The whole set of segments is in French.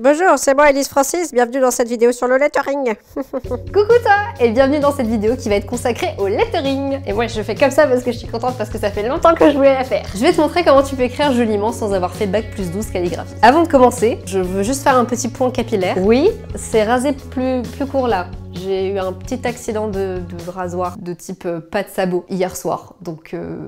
Bonjour, c'est moi Elise Francis, bienvenue dans cette vidéo sur le lettering. Coucou toi et bienvenue dans cette vidéo qui va être consacrée au lettering. Et moi je fais comme ça parce que je suis contente parce que ça fait longtemps que je voulais la faire. Je vais te montrer comment tu peux écrire joliment sans avoir fait bac plus 12 calligraphie. Avant de commencer, je veux juste faire un petit point capillaire. Oui, c'est rasé plus, plus court là. J'ai eu un petit accident de, de rasoir de type euh, pas de sabot hier soir. Donc euh,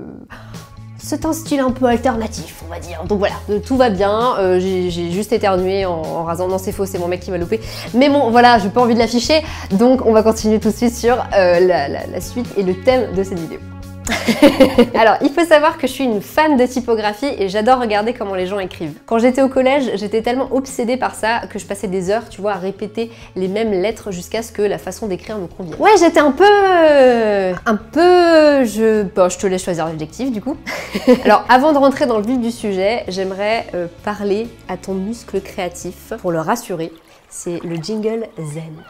c'est un style un peu alternatif, on va dire. Donc voilà, euh, tout va bien. Euh, j'ai juste éternué en, rasant. Non, c'est faux, c'est mon mec qui m'a loupé. Mais bon, voilà, j'ai pas envie de l'afficher. Donc on va continuer tout de suite sur euh, la suite et le thème de cette vidéo. Alors, il faut savoir que je suis une fan de typographie et j'adore regarder comment les gens écrivent. Quand j'étais au collège, j'étais tellement obsédée par ça que je passais des heures, tu vois, à répéter les mêmes lettres jusqu'à ce que la façon d'écrire me convienne. Ouais, j'étais un peu... un peu... Je... Bon, je te laisse choisir l'objectif du coup. Alors, avant de rentrer dans le vif du sujet, j'aimerais euh, parler à ton muscle créatif pour le rassurer. C'est le jingle zen.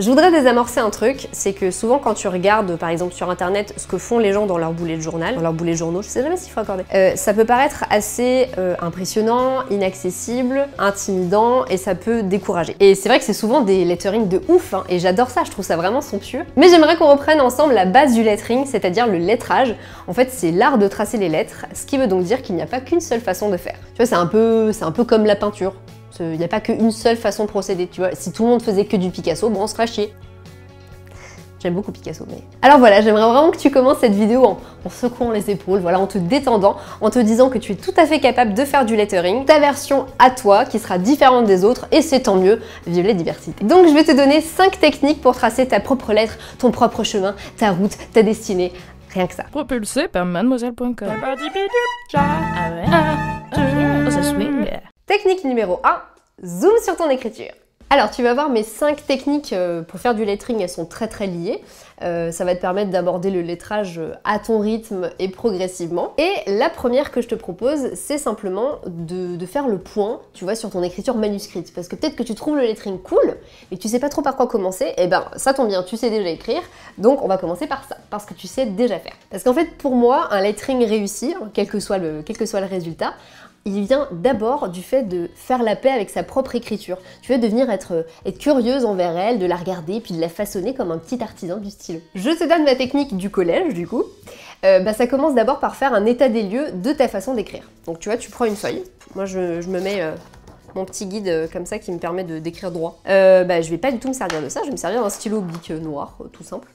Je voudrais désamorcer un truc, c'est que souvent quand tu regardes par exemple sur internet ce que font les gens dans leur boulet de journal, dans leur boulet de journaux, je sais jamais s'il faut accorder, euh, ça peut paraître assez euh, impressionnant, inaccessible, intimidant et ça peut décourager. Et c'est vrai que c'est souvent des letterings de ouf hein, et j'adore ça, je trouve ça vraiment somptueux. Mais j'aimerais qu'on reprenne ensemble la base du lettering, c'est-à-dire le lettrage. En fait c'est l'art de tracer les lettres, ce qui veut donc dire qu'il n'y a pas qu'une seule façon de faire. Tu vois c'est un c'est un peu comme la peinture. Il n'y a pas qu'une seule façon de procéder, tu vois. Si tout le monde faisait que du Picasso, bon, on se chier. J'aime beaucoup Picasso, mais... Alors voilà, j'aimerais vraiment que tu commences cette vidéo en, en, secouant les épaules, voilà, en te détendant, en te disant que tu es tout à fait capable de faire du lettering, ta version à toi, qui sera différente des autres, et c'est tant mieux, vive la diversité. Donc je vais te donner 5 techniques pour tracer ta propre lettre, ton propre chemin, ta route, ta destinée, rien que ça. Propulsé par mademoiselle.com. Technique numéro 1, zoom sur ton écriture. Alors tu vas voir mes 5 techniques euh, pour faire du lettering, elles sont très très liées. Euh, ça va te permettre d'aborder le lettrage euh, à ton rythme et progressivement. Et la première que je te propose, c'est simplement de, faire le point, tu vois, sur ton écriture manuscrite. Parce que peut-être que tu trouves le lettering cool, et que tu sais pas trop par quoi commencer, et eh ben ça tombe bien, tu sais déjà écrire, donc on va commencer par ça, parce que tu sais déjà faire. Parce qu'en fait, pour moi, un lettering réussi, le, quel que soit le résultat, il vient d'abord du fait de faire la paix avec sa propre écriture. Tu veux devenir être, être curieuse envers elle, de la regarder, puis de la façonner comme un petit artisan du stylo. Je te donne ma technique du collège, du coup. Euh, bah, ça commence d'abord par faire un état des lieux de ta façon d'écrire. Donc tu vois, tu prends une feuille. Moi, je, me mets... Euh, mon petit guide euh, comme ça qui me permet d'écrire droit. Euh, bah, je vais pas du tout me servir de ça, je vais me servir d'un stylo oblique noir, tout simple.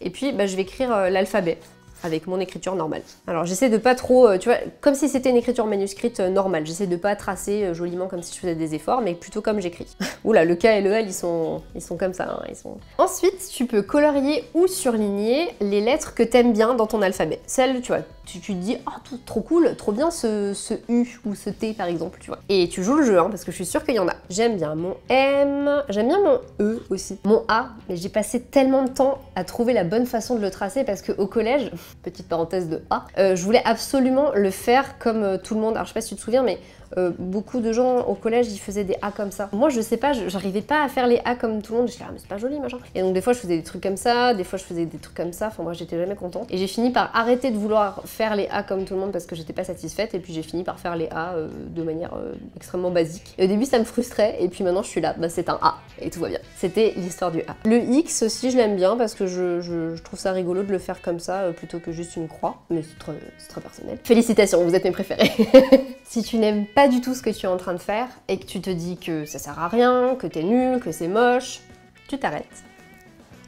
Et puis bah, je vais écrire l'alphabet avec mon écriture normale. Alors j'essaie de pas trop, euh, tu vois, comme si c'était une écriture manuscrite euh, normale. J'essaie de pas tracer euh, joliment comme si je faisais des efforts, mais plutôt comme j'écris. Oula, le K et le L, ils sont, ils sont comme ça. Hein, ils sont... Ensuite, tu peux colorier ou surligner les lettres que t'aimes bien dans ton alphabet. Celles, tu vois, tu, te dis, oh, tout, trop cool, trop bien ce, ce, U ou ce T par exemple, tu vois. Et tu joues le jeu, hein, parce que je suis sûre qu'il y en a. J'aime bien mon M, j'aime bien mon E aussi. Mon A, mais j'ai passé tellement de temps à trouver la bonne façon de le tracer parce qu'au collège, petite parenthèse de A, euh, je voulais absolument le faire comme euh, tout le monde. Alors je sais pas si tu te souviens, mais euh, beaucoup de gens au collège ils faisaient des A comme ça. Moi je sais pas, j'arrivais pas à faire les A comme tout le monde, je disais ah mais c'est pas joli machin. Et donc des fois je faisais des trucs comme ça, des fois je faisais des trucs comme ça, enfin moi j'étais jamais contente. Et j'ai fini par arrêter de vouloir faire les A comme tout le monde parce que j'étais pas satisfaite et puis j'ai fini par faire les A euh, de manière euh, extrêmement basique. Et au début ça me frustrait et puis maintenant je suis là, bah c'est un A et tout va bien. C'était l'histoire du A. Le X aussi je l'aime bien parce que je, trouve ça rigolo de le faire comme ça plutôt que juste une croix, mais c'est très, très personnel. Félicitations, vous êtes mes préférés. si tu n'aimes pas du tout ce que tu es en train de faire et que tu te dis que ça sert à rien, que t'es nul, que c'est moche, tu t'arrêtes.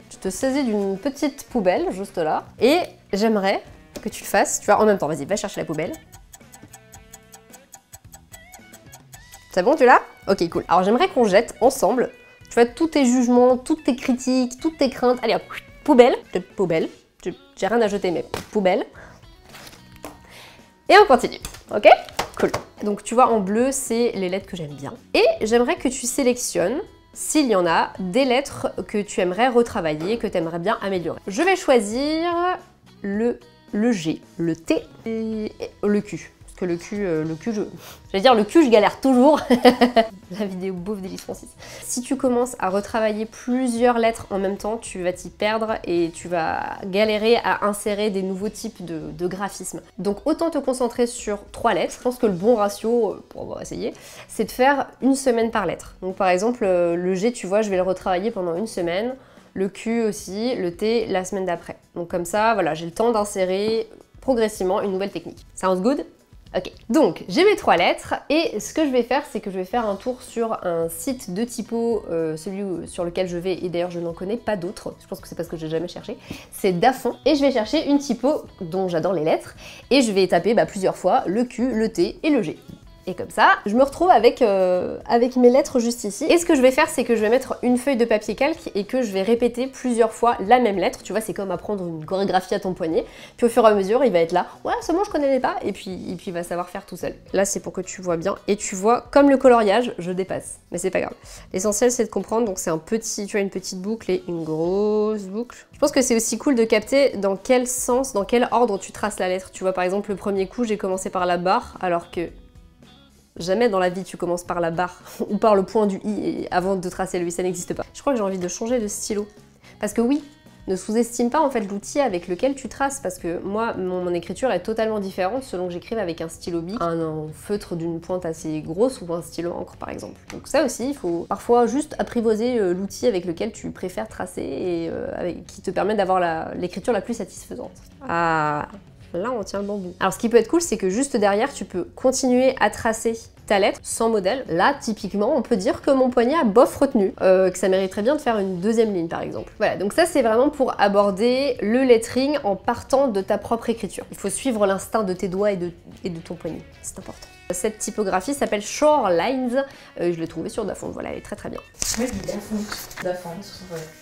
Tu te saisis d'une petite poubelle juste là et j'aimerais que tu le fasses, tu vois, en même temps, vas-y, va chercher la poubelle. C'est bon, tu l'as? Ok, cool. Alors j'aimerais qu'on jette ensemble, tu vois, tous tes jugements, toutes tes critiques, toutes tes craintes. Allez poubelle, poubelle. J'ai rien à jeter, mais poubelle. Et on continue, ok Cool. Donc tu vois en bleu, c'est les lettres que j'aime bien. Et j'aimerais que tu sélectionnes, s'il y en a, des lettres que tu aimerais retravailler, que tu aimerais bien améliorer. Je vais choisir le, le G, le T et le Q. Le cul, euh, le cul, je... J'allais dire le cul, je galère toujours. La vidéo bouffe d'Elise Francis. Si tu commences à retravailler plusieurs lettres en même temps, tu vas t'y perdre et tu vas galérer à insérer des nouveaux types de, de graphismes. Donc autant te concentrer sur trois lettres. Je pense que le bon ratio, euh, pour avoir essayé, c'est de faire une semaine par lettre. Donc par exemple, euh, le G, tu vois, je vais le retravailler pendant une semaine le Q aussi, le T la semaine d'après. Donc comme ça, voilà, j'ai le temps d'insérer progressivement une nouvelle technique. Sounds good? Ok, donc j'ai mes trois lettres et ce que je vais faire, c'est que je vais faire un tour sur un site de typo, euh, celui sur lequel je vais, et d'ailleurs je n'en connais pas d'autres, je pense que c'est parce que j'ai jamais cherché, c'est Dafont, et je vais chercher une typo dont j'adore les lettres, et je vais taper bah, plusieurs fois le Q, le T et le G. Et comme ça, je me retrouve avec, euh, avec mes lettres juste ici. Et ce que je vais faire, c'est que je vais mettre une feuille de papier calque et que je vais répéter plusieurs fois la même lettre. Tu vois, c'est comme apprendre une chorégraphie à ton poignet. Puis au fur et à mesure, il va être là, ouais, bon, je connais pas, et puis, et puis il va savoir faire tout seul. Là, c'est pour que tu vois bien. Et tu vois, comme le coloriage, je dépasse. Mais c'est pas grave. L'essentiel, c'est de comprendre. Donc c'est un petit, tu as une petite boucle et une grosse boucle. Je pense que c'est aussi cool de capter dans quel sens, dans quel ordre tu traces la lettre. Tu vois, par exemple, le premier coup, j'ai commencé par la barre, alors que Jamais dans la vie tu commences par la barre ou par le point du i avant de tracer le i, ça n'existe pas. Je crois que j'ai envie de changer de stylo. Parce que oui, ne sous-estime pas en fait l'outil avec lequel tu traces parce que moi mon, écriture est totalement différente selon que j'écrive avec un stylo bic, un, feutre d'une pointe assez grosse ou un stylo encre par exemple. Donc ça aussi il faut parfois juste apprivoiser euh, l'outil avec lequel tu préfères tracer et euh, qui te permet d'avoir l'écriture la, plus satisfaisante. Ah Là, on tient le bambou. Alors, ce qui peut être cool, c'est que juste derrière, tu peux continuer à tracer ta lettre sans modèle. Là, typiquement, on peut dire que mon poignet a bof retenu, euh, que ça mériterait bien de faire une deuxième ligne, par exemple. Voilà, donc ça, c'est vraiment pour aborder le lettering en partant de ta propre écriture. Il faut suivre l'instinct de tes doigts et de, et de ton poignet. C'est important. Cette typographie s'appelle Shorelines. Euh, je l'ai trouvée sur Dafont, voilà, elle est très très bien. Oui, Dafont. Dafont,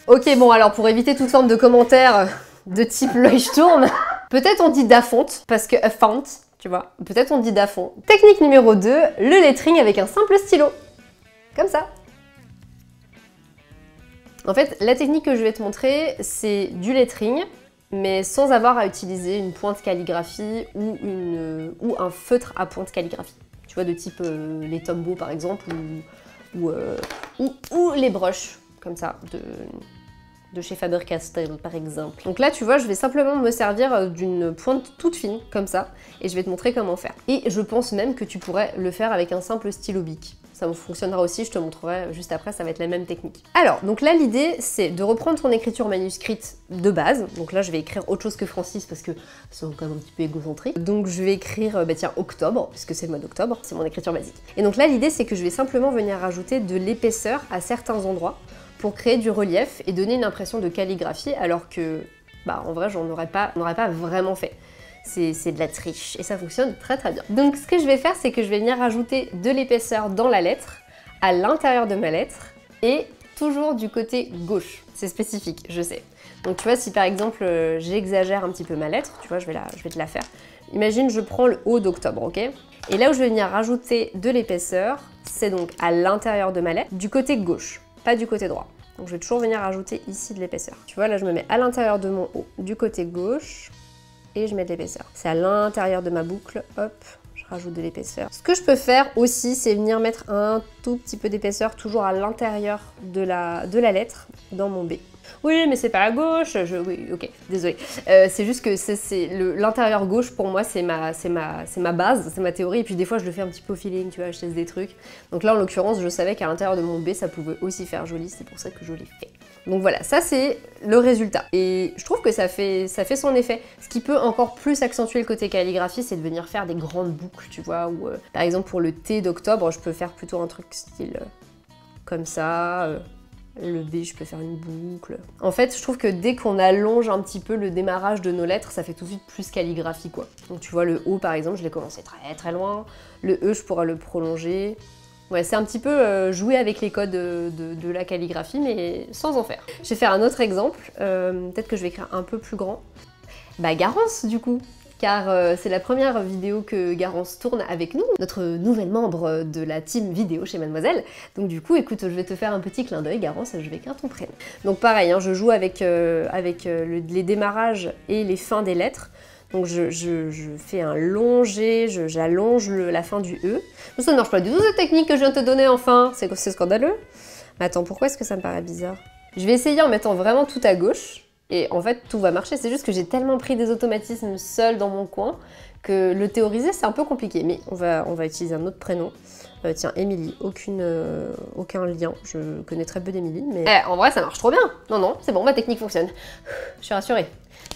Ok, bon, alors pour éviter toute forme de commentaires de type l'œil je tourne, peut-être on dit Dafonte, parce que a tu vois. Peut-être on dit Dafont. Technique numéro 2, le lettering avec un simple stylo. Comme ça. En fait, la technique que je vais te montrer, c'est du lettering, mais sans avoir à utiliser une pointe calligraphie ou, une, ou un feutre à pointe calligraphie. Tu vois, de type euh, les Tombow par exemple, ou, euh, ou, ou les broches, comme ça, de, de chez Faber-Castell par exemple. Donc là tu vois je vais simplement me servir euh, d'une pointe toute fine comme ça et je vais te montrer comment faire. Et je pense même que tu pourrais le faire avec un simple stylo bic. Ça fonctionnera aussi, je te montrerai juste après, ça va être la même technique. Alors, donc là l'idée c'est de reprendre ton écriture manuscrite de base. Donc là je vais écrire autre chose que Francis parce que c'est quand même un petit peu égocentrique. Donc je vais écrire, euh, bah tiens, octobre, puisque c'est le mois d'octobre, c'est mon écriture basique. Et donc là l'idée c'est que je vais simplement venir rajouter de l'épaisseur à certains endroits pour créer du relief et donner une impression de calligraphie alors que, bah en vrai, j'en aurais pas, pas vraiment fait. C'est de la triche et ça fonctionne très très bien. Donc ce que je vais faire, c'est que je vais venir rajouter de l'épaisseur dans la lettre, à l'intérieur de ma lettre et toujours du côté gauche. C'est spécifique, je sais. Donc tu vois, si par exemple euh, j'exagère un petit peu ma lettre, tu vois, je vais, la, je vais te la faire. Imagine, je prends le haut d'octobre, ok? Et là où je vais venir rajouter de l'épaisseur, c'est donc à l'intérieur de ma lettre, du côté gauche pas du côté droit. Donc je vais toujours venir rajouter ici de l'épaisseur. Tu vois, là je me mets à l'intérieur de mon haut, du côté gauche, et je mets de l'épaisseur. C'est à l'intérieur de ma boucle, hop, je rajoute de l'épaisseur. Ce que je peux faire aussi, c'est venir mettre un tout petit peu d'épaisseur toujours à l'intérieur de la, de la lettre, dans mon B. Oui, mais c'est pas à gauche. Je... Oui, ok, désolé. Euh, c'est juste que c'est l'intérieur gauche pour moi, c'est ma, base, c'est ma théorie. Et puis des fois, je le fais un petit peu au feeling, tu vois, je teste des trucs. Donc là, en l'occurrence, je savais qu'à l'intérieur de mon B, ça pouvait aussi faire joli. C'est pour ça que je l'ai fait. Donc voilà, ça c'est le résultat. Et je trouve que ça fait, son effet. Ce qui peut encore plus accentuer le côté calligraphie, c'est de venir faire des grandes boucles, tu vois. Ou euh, par exemple pour le T d'octobre, je peux faire plutôt un truc style euh, comme ça. Le B, je peux faire une boucle. En fait, je trouve que dès qu'on allonge un petit peu le démarrage de nos lettres, ça fait tout de suite plus calligraphie, quoi. Donc tu vois, le O, par exemple, je l'ai commencé très très loin. Le E, je pourrais le prolonger. Ouais, c'est un petit peu euh, jouer avec les codes de, la calligraphie, mais sans en faire. Je vais faire un autre exemple. Euh, peut-être que je vais écrire un peu plus grand. Bah, Garance, du coup car euh, c'est la première vidéo que Garance tourne avec nous, notre nouvelle membre de la team vidéo chez Mademoiselle. Donc du coup, écoute, je vais te faire un petit clin d'œil, Garance, je vais écrire ton prénom. Donc pareil, hein, je joue avec, euh, euh, les démarrages et les fins des lettres. Donc je, fais un long G, j'allonge la fin du E. Mais ça ne marche pas du tout cette technique que je viens de te donner enfin. C'est scandaleux. Mais attends, pourquoi est-ce que ça me paraît bizarre? Je vais essayer en mettant vraiment tout à gauche. Et en fait, tout va marcher. C'est juste que j'ai tellement pris des automatismes seul dans mon coin que le théoriser, c'est un peu compliqué. Mais on va, on va utiliser un autre prénom. Euh, tiens, Émilie, aucune, euh, aucun lien. Je connais très peu d'Émilie, mais... Eh, en vrai, ça marche trop bien Non, non, c'est bon, ma technique fonctionne. Je suis rassurée.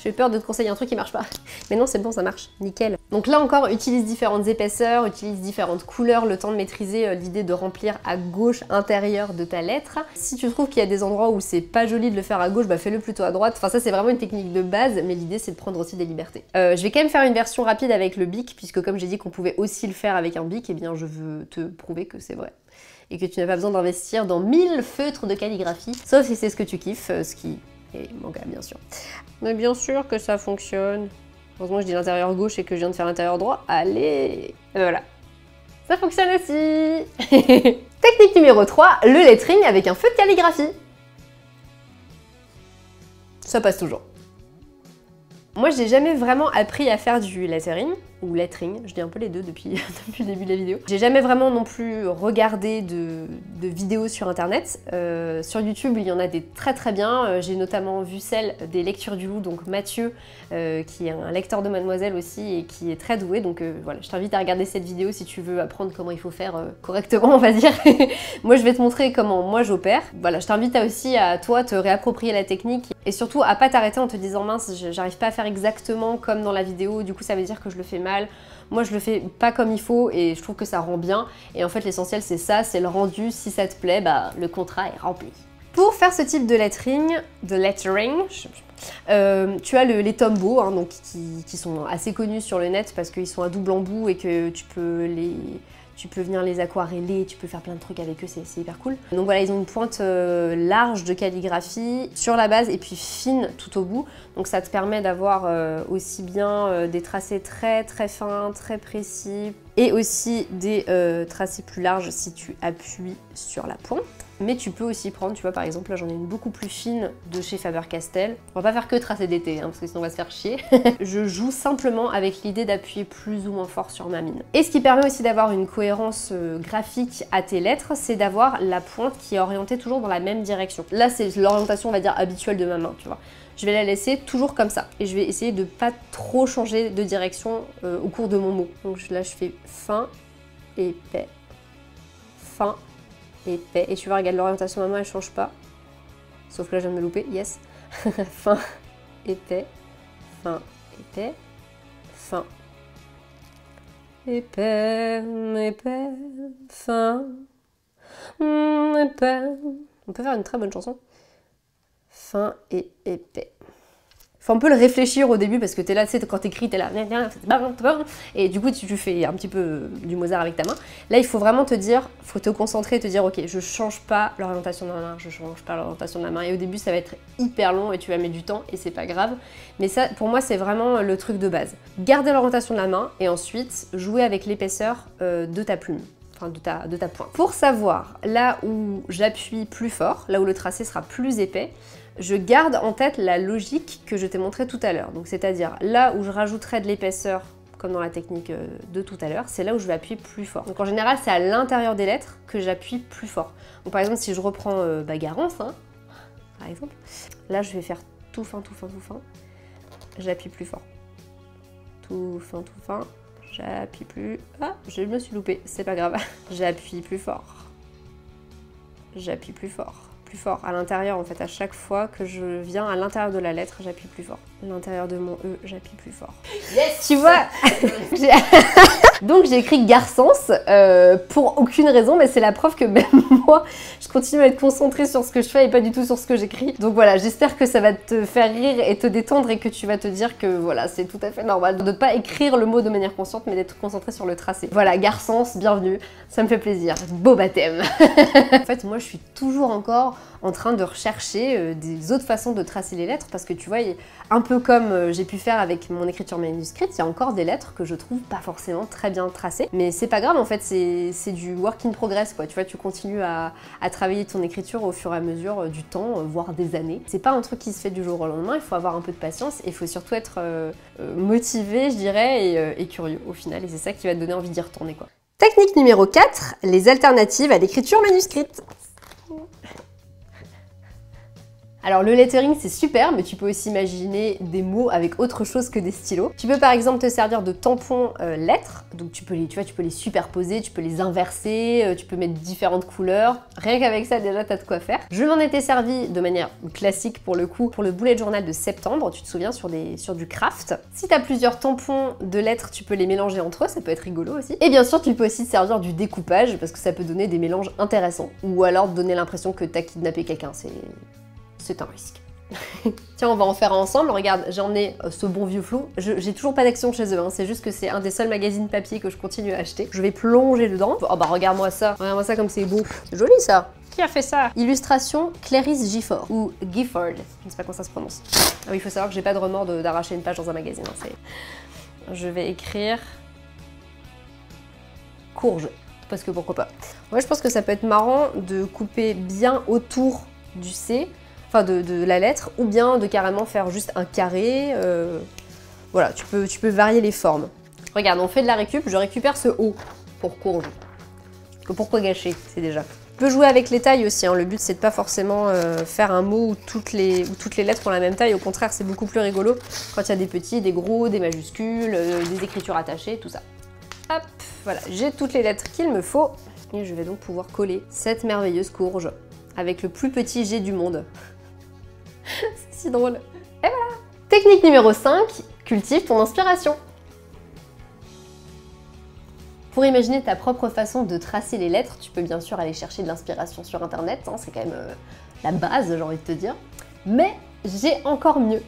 J'ai eu peur de te conseiller un truc qui marche pas. Mais non, c'est bon, ça marche. Nickel. Donc là encore, utilise différentes épaisseurs, utilise différentes couleurs, le temps de maîtriser euh, l'idée de remplir à gauche intérieure de ta lettre. Si tu trouves qu'il y a des endroits où c'est pas joli de le faire à gauche, bah fais-le plutôt à droite. Enfin ça c'est vraiment une technique de base, mais l'idée c'est de prendre aussi des libertés. Euh, je vais quand même faire une version rapide avec le bic, puisque comme j'ai dit qu'on pouvait aussi le faire avec un bic, et bien je veux te prouver que c'est vrai et que tu n'as pas besoin d'investir dans 1000 feutres de calligraphie, sauf si c'est ce que tu kiffes, euh, ce qui est mon cas bien sûr. Mais bien sûr que ça fonctionne. Heureusement je dis l'intérieur gauche et que je viens de faire l'intérieur droit. Allez Et voilà. Ça fonctionne aussi Technique numéro 3, le lettering avec un feu de calligraphie. Ça passe toujours. Moi, j'ai jamais vraiment appris à faire du lettering, ou lettering, je dis un peu les deux depuis, le début de la vidéo. J'ai jamais vraiment non plus regardé de, vidéos sur internet. Euh, sur YouTube, il y en a des très très bien. Euh, J'ai notamment vu celle des lectures du loup, donc Mathieu, euh, qui est un lecteur de Mademoiselle aussi et qui est très doué. Donc voilà, je t'invite à regarder cette vidéo si tu veux apprendre comment il faut faire correctement, on va dire. moi, je vais te montrer comment moi j'opère. Voilà, je t'invite aussi à toi te réapproprier la technique et surtout à pas t'arrêter en te disant mince, je- j'arrive pas à faire exactement comme dans la vidéo, du coup ça veut dire que je le fais mal. Moi je le fais pas comme il faut et je trouve que ça rend bien. Et en fait l'essentiel c'est ça, c'est le rendu. Si ça te plaît, bah le contrat est rempli. Pour faire ce type de lettering, de lettering, euh, tu as le- les tombos hein, donc, qui, qui sont assez connus sur le net parce qu'ils sont à double embout et que tu peux les, tu peux venir les aquareller, tu peux faire plein de trucs avec eux, c'est hyper cool. Donc voilà, ils ont une pointe euh, large de calligraphie sur la base et puis fine tout au bout. Donc ça te permet d'avoir euh, aussi bien euh, des tracés très très fins, très précis et aussi des euh, tracés plus larges si tu appuies sur la pointe. Mais tu peux aussi prendre, tu vois par exemple là j'en ai une beaucoup plus fine de chez Faber-Castell. On va pas faire que tracer d'été hein, parce que sinon on va se faire chier. je joue simplement avec l'idée d'appuyer plus ou moins fort sur ma mine. Et ce qui permet aussi d'avoir une cohérence euh, graphique à tes lettres, c'est d'avoir la pointe qui est orientée toujours dans la même direction. Là c'est l'orientation on va dire habituelle de ma main, tu vois. Je vais la laisser toujours comme ça et je vais essayer de pas trop changer de direction euh, au cours de mon mot. Donc là je fais fin, épais, fin, épais. Et tu vois, regarde l'orientation de ma main, elle change pas. Sauf que là, je viens de me louper, yes. fin, épais, fin, épais, fin. Épais, épais, fin, épais. On peut faire une très bonne chanson. Fin et épais. Faut un peu le réfléchir au début parce que t'es là, tu sais, quand t'écris, t'es là, et du coup tu, fais un petit peu du Mozart avec ta main. Là, il faut vraiment te dire, faut te concentrer et te dire, ok, je change pas l'orientation de ma main, je change pas l'orientation de la main. Et au début, ça va être hyper long et tu vas mettre du temps et c'est pas grave. Mais ça, pour moi, c'est vraiment le truc de base. Garder l'orientation de la main et ensuite jouer avec l'épaisseur euh, de ta plume. Enfin, de ta, de ta pointe. Pour savoir là où j'appuie plus fort, là où le tracé sera plus épais, je garde en tête la logique que je t'ai montrée tout à l'heure. Donc c'est-à-dire là où je rajouterai de l'épaisseur, comme dans la technique euh, de tout à l'heure, c'est là où je vais appuyer plus fort. Donc en général, c'est à l'intérieur des lettres que j'appuie plus fort. Par exemple, si je reprends euh, hein, par exemple, là je vais faire tout fin, tout fin, tout fin. J'appuie plus fort. Tout fin, tout fin. J'appuie plus. Ah, je me suis loupée, c'est pas grave. J'appuie plus fort. J'appuie plus fort fort. À l'intérieur en fait à chaque fois que je viens à l'intérieur de la lettre j'appuie plus fort l'intérieur de mon E j'appuie plus fort. Yes. Tu vois donc j'ai écrit garçance euh, pour aucune raison mais c'est la preuve que même moi je continue à être concentrée sur ce que je fais et pas du tout sur ce que j'écris. Donc voilà j'espère que ça va te faire rire et te détendre et que tu vas te dire que voilà c'est tout à fait normal de ne pas écrire le mot de manière consciente mais d'être concentré sur le tracé. Voilà garçance bienvenue ça me fait plaisir. Beau baptême. En fait, moi, je suis toujours encore en train de rechercher euh, des autres façons de tracer les lettres parce que tu vois, il- un peu comme euh, j'ai pu faire avec mon écriture manuscrite, il y a encore des lettres que je trouve pas forcément très bien tracées. Mais c'est pas grave, en fait, c'est du work in progress, quoi. Tu vois, tu continues à, à, travailler ton écriture au fur et à mesure euh, du temps, voire des années. C'est pas un truc qui se fait du jour au lendemain, il faut avoir un peu de patience et il faut surtout être motivé, je dirais, et, et, curieux au final. Et c'est ça qui va te donner envie d'y retourner, quoi. Technique numéro 4, les alternatives à l'écriture manuscrite. Alors le lettering c'est super, mais tu peux aussi imaginer des mots avec autre chose que des stylos. Tu peux par exemple te servir de tampons euh, lettres, donc tu peux les, tu vois, tu peux les superposer, tu peux les inverser, euh, tu peux mettre différentes couleurs. Rien qu'avec ça déjà t'as de quoi faire. Je m'en étais servi de manière classique pour le coup pour le bullet journal de septembre, tu te souviens sur, des, sur du craft. Si t'as plusieurs tampons de lettres, tu peux les mélanger entre eux, ça peut être rigolo aussi. Et bien sûr tu peux aussi te servir du découpage parce que ça peut donner des mélanges intéressants. Ou alors donner l'impression que t'as kidnappé quelqu'un, c'est c'est un risque. Tiens, on va en faire ensemble. Regarde, j'en ai euh, ce bon vieux flou. J'ai toujours pas d'action chez eux, hein. c'est juste que c'est un des seuls magazines papier que je continue à acheter. Je vais plonger dedans. Oh bah regarde-moi ça, regarde-moi ça comme c'est beau. C'est joli ça. Qui a fait ça? Illustration Clarice Gifford ou Gifford, je ne sais pas comment ça se prononce. Ah oui, il faut savoir que j'ai pas de remords d'arracher une page dans un magazine. Hein. Je vais écrire courge, parce que pourquoi pas. Ouais, je pense que ça peut être marrant de couper bien autour du C de, la lettre, ou bien de carrément faire juste un carré. Euh, voilà, tu peux, varier les formes. Regarde, on fait de la récup, je récupère ce haut pour courge. pourquoi gâcher, c'est déjà. Tu peux jouer avec les tailles aussi, hein. le but c'est de pas forcément euh, faire un mot où toutes, les, lettres ont la même taille, au contraire c'est beaucoup plus rigolo quand il y a des petits, des gros, des majuscules, euh, des écritures attachées, tout ça. Hop, voilà, j'ai toutes les lettres qu'il me faut et je vais donc pouvoir coller cette merveilleuse courge avec le plus petit jet du monde. C'est si drôle. Et voilà Technique numéro 5, cultive ton inspiration. Pour imaginer ta propre façon de tracer les lettres, tu peux bien sûr aller chercher de l'inspiration sur internet, hein, c'est quand même euh, la base j'ai envie de te dire. Mais j'ai encore mieux.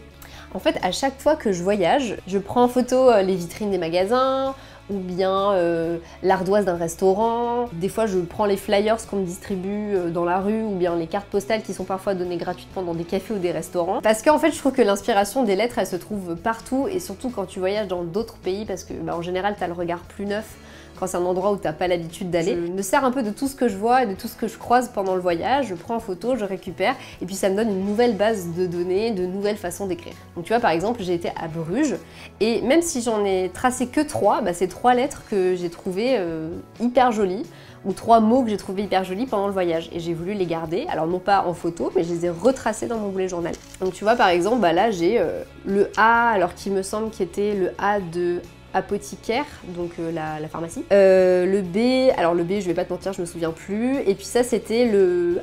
En fait, à chaque fois que je voyage, je prends en photo euh, les vitrines des magasins, ou bien euh, l'ardoise d'un restaurant. Des fois, je prends les flyers qu'on me distribue euh, dans la rue ou bien les cartes postales qui sont parfois données gratuitement dans des cafés ou des restaurants. Parce qu'en fait, je trouve que l'inspiration des lettres, elle se trouve partout et surtout quand tu voyages dans d'autres pays parce que bah, en général, tu as le regard plus neuf quand c'est un endroit où t'as pas l'habitude d'aller. Je me sers un peu de tout ce que je vois et de tout ce que je croise pendant le voyage, je prends en photo, je récupère, et puis ça me donne une nouvelle base de données, de nouvelles façons d'écrire. Donc tu vois, par exemple, j'ai été à Bruges, et même si j'en ai tracé que trois, bah, c'est trois lettres que j'ai trouvées euh, hyper jolies ou trois mots que j'ai trouvés hyper jolis pendant le voyage et j'ai voulu les garder, alors non pas en photo mais je les ai retracés dans mon boulet journal. Donc tu vois par exemple bah là j'ai euh, le A alors qu'il me semble qu'il était le A de apothicaire, donc euh, la, pharmacie. Euh, le B, alors le B, je vais pas te mentir, je me souviens plus. Et puis ça, c'était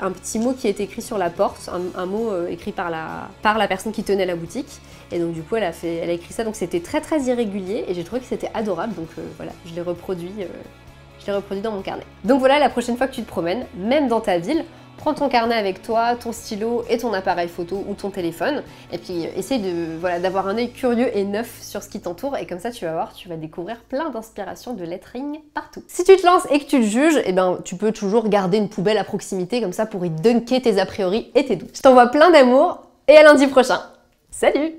un petit mot qui est écrit sur la porte, un, mot euh, écrit par la, par la personne qui tenait la boutique. Et donc du coup, elle a, fait, elle a écrit ça, donc c'était très très irrégulier et j'ai trouvé que c'était adorable, donc voilà, je l'ai reproduit. je l'ai reproduit dans mon carnet. Donc voilà, la prochaine fois que tu te promènes, même dans ta ville, prends ton carnet avec toi, ton stylo et ton appareil photo ou ton téléphone. Et puis essaye de voilà d'avoir un œil curieux et neuf sur ce qui t'entoure. Et comme ça, tu vas voir, tu vas découvrir plein d'inspirations de lettering partout. Si tu te lances et que tu le juges, eh ben, tu peux toujours garder une poubelle à proximité comme ça pour y dunker tes a priori et tes doutes. Je t'envoie plein d'amour et à lundi prochain. Salut